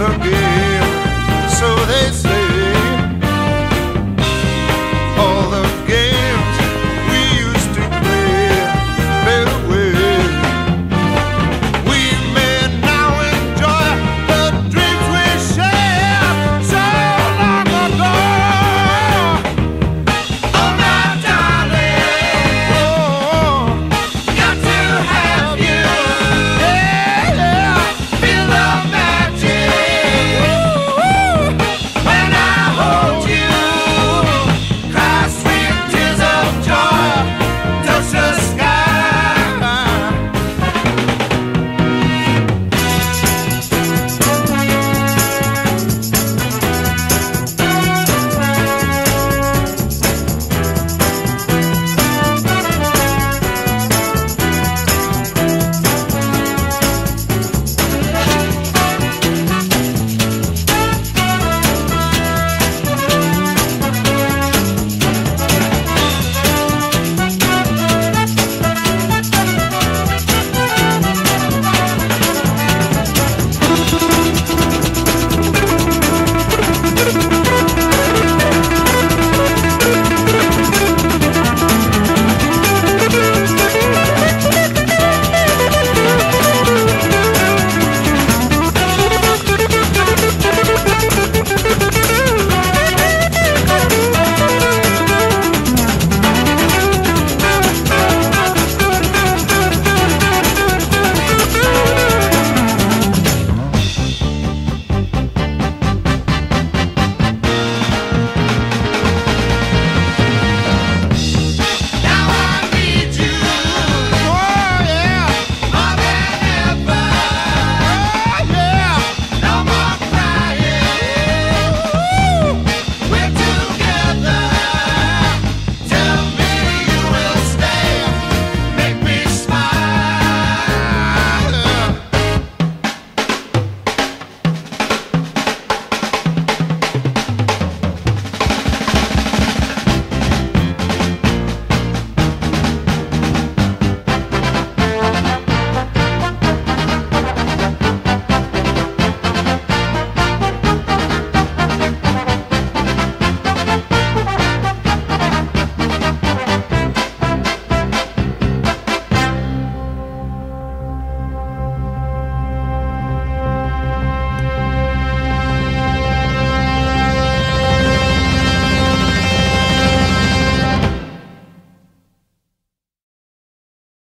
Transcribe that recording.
never you.